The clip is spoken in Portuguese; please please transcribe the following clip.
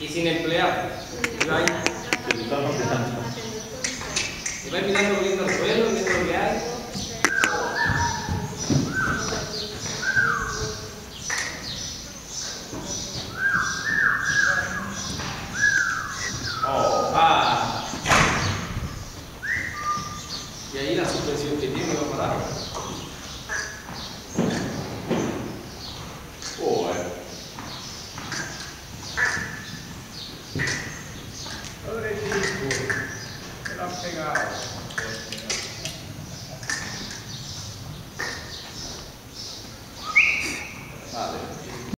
y sin emplear. Ibai, Ibai mirando bien los e aí la suspensión que tem, va a parar. Oh, eh. Olha isso, ela pegava. Valeu.